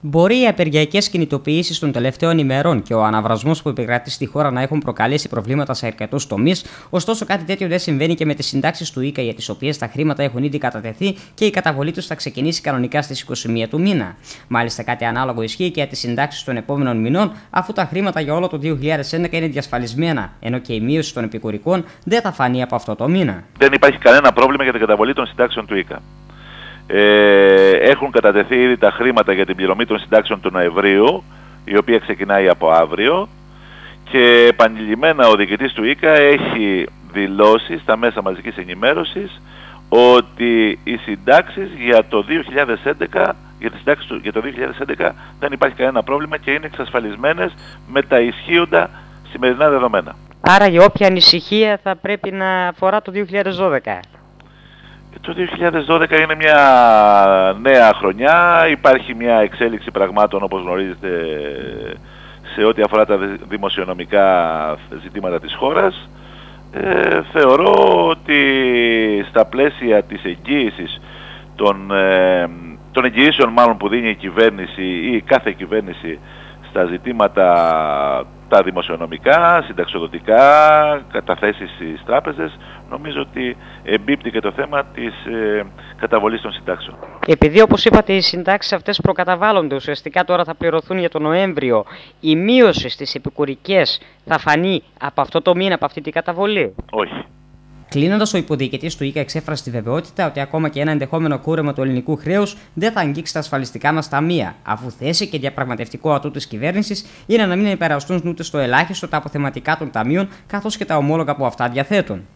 Μπορεί οι απεργιακές κινητοποιήσεις των τελευταίων ημερών και ο αναβρασμός που επικρατεί στη χώρα να έχουν προκαλέσει προβλήματα σε αρκετούς τομείς, ωστόσο κάτι τέτοιο δεν συμβαίνει και με τις συντάξεις του ΙΚΑ για τις οποίες τα χρήματα έχουν ήδη κατατεθεί και η καταβολή τους θα ξεκινήσει κανονικά στις 21 του μήνα. Μάλιστα, κάτι ανάλογο ισχύει και για τις συντάξεις των επόμενων μηνών, αφού τα χρήματα για όλο το 2011 είναι διασφαλισμένα, ενώ και η μείωση των επικουρικών δεν θα φανεί από αυτό το μήνα. Δεν υπάρχει κανένα πρόβλημα για την καταβολή των συντάξεων του ΙΚΑ. Ε, έχουν κατατεθεί ήδη τα χρήματα για την πληρωμή των συντάξεων του Νοεμβρίου, η οποία ξεκινάει από αύριο και επανειλημμένα ο διοικητής του ΙΚΑ έχει δηλώσει στα μέσα μαζικής ενημέρωσης ότι οι συντάξεις για το 2011 για τις συντάξεις για το 2011 δεν υπάρχει κανένα πρόβλημα και είναι εξασφαλισμένες με τα ισχύοντα σημερινά δεδομένα. Άρα για όποια ανησυχία θα πρέπει να αφορά το 2012. Το 2012 είναι μια νέα χρονιά, υπάρχει μια εξέλιξη πραγμάτων όπως γνωρίζετε σε ό,τι αφορά τα δημοσιονομικά ζητήματα της χώρας. Ε, θεωρώ ότι στα πλαίσια της εγγύησης των, ε, των εγγυήσεων μάλλον που δίνει η κυβέρνηση ή κάθε κυβέρνηση στα ζητήματα τα δημοσιονομικά, συνταξιοδοτικά, καταθέσεις στις τράπεζες, νομίζω ότι εμπίπτει και το θέμα της ε, καταβολής των συντάξεων. Επειδή όπως είπατε οι συντάξεις αυτές προκαταβάλλονται, ουσιαστικά τώρα θα πληρωθούν για τον Νοέμβριο, η μείωση στις επικουρικές θα φανεί από αυτό το μήνα, από αυτή την καταβολή; Όχι. Κλείνοντας, ο υποδιοικητή του ΙΚΑ εξέφρασε τη βεβαιότητα ότι ακόμα και ένα ενδεχόμενο κούρεμα του ελληνικού χρέους δεν θα αγγίξει τα ασφαλιστικά μας ταμεία, αφού θέση και διαπραγματευτικό ατού της κυβέρνησης είναι να μην υπεραστούν ούτε στο ελάχιστο τα αποθεματικά των ταμείων καθώς και τα ομόλογα που αυτά διαθέτουν.